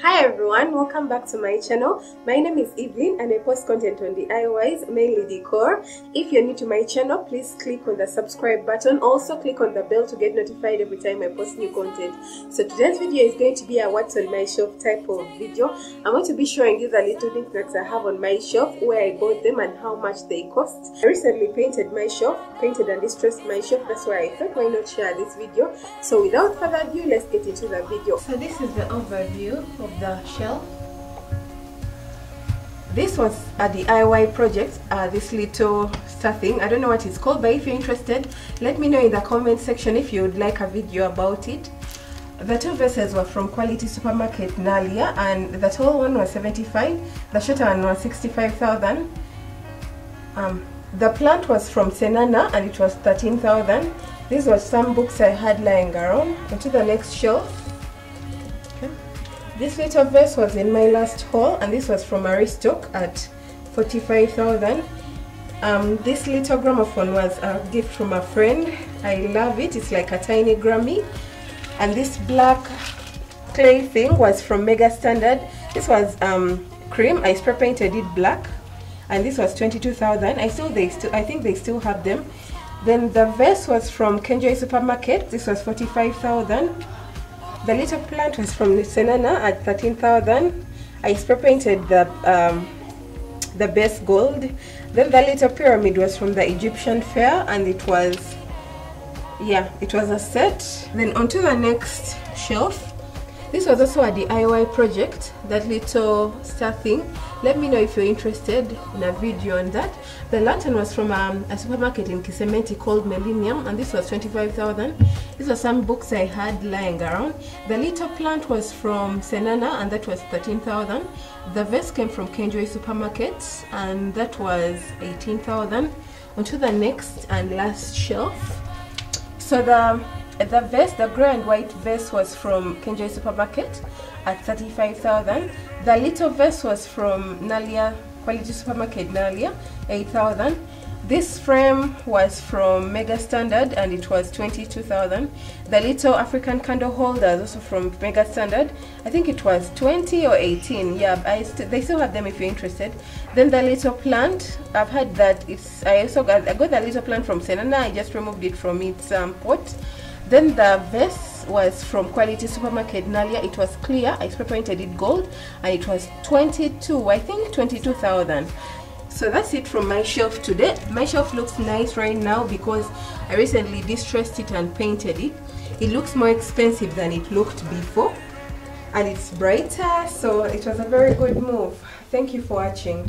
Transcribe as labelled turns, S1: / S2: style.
S1: Hi everyone, welcome back to my channel. My name is Evelyn and I post content on the DIYs, mainly decor. If you're new to my channel, please click on the subscribe button. Also click on the bell to get notified every time I post new content. So today's video is going to be a what's on my shelf type of video. I'm going to be showing you the little knickknacks I have on my shelf, where I bought them and how much they cost. I recently painted my shelf, painted and distressed my shelf. That's why I thought why not share this video. So without further ado, let's get into the video. So this is the overview of the shelf. This was a DIY project, uh, this little star thing. I don't know what it's called, but if you're interested, let me know in the comment section if you would like a video about it. The two vases were from Quality Supermarket Naalya, and the tall one was 75, the shorter one was 65,000. Um, the plant was from Senana and it was 13,000. These were some books I had lying around. Onto the next shelf. This little vase was in my last haul and this was from Aristoc at 45,000. Um, this little gramophone was a gift from a friend. I love it. It's like a tiny Grammy. And this black clay thing was from Mega Standard. This was um, cream. I spray painted it black. And this was 22,000. I still they still I think they still have them. Then the vase was from Kenjoy Supermarket. This was 45,000. The little plant was from Senana at 13,000. I spray painted the um, the base gold. Then the little pyramid was from the Egyptian fair and it was, yeah, it was a set. Then onto the next shelf. This was also a DIY project, that little star thing. Let me know if you're interested in a video on that. The lantern was from um, a supermarket in Kisementi called Millennium and this was 25,000. These are some books I had lying around. The little plant was from Senana and that was 13,000. The vase came from Kenjoy Supermarket and that was 18,000. Onto the next and last shelf. So the the vest, the grey and white vest was from Kenjoy Supermarket at 35,000. The little vest was from Naalya Quality Supermarket Naalya, 8,000. This frame was from Mega Standard and it was 22,000. The little African candle holder also from Mega Standard. I think it was 20 or 18. Yeah, I st they still have them if you're interested. Then the little plant, I've had that. It's I also got I got the little plant from Senana. I just removed it from its um, pot. Then the vase was from Quality Supermarket Naalya. It was clear. I spray painted it gold and it was 22, I think 22,000. So that's it from my shelf today. My shelf looks nice right now because I recently distressed it and painted it. It looks more expensive than it looked before and it's brighter so it was a very good move. Thank you for watching.